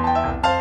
Música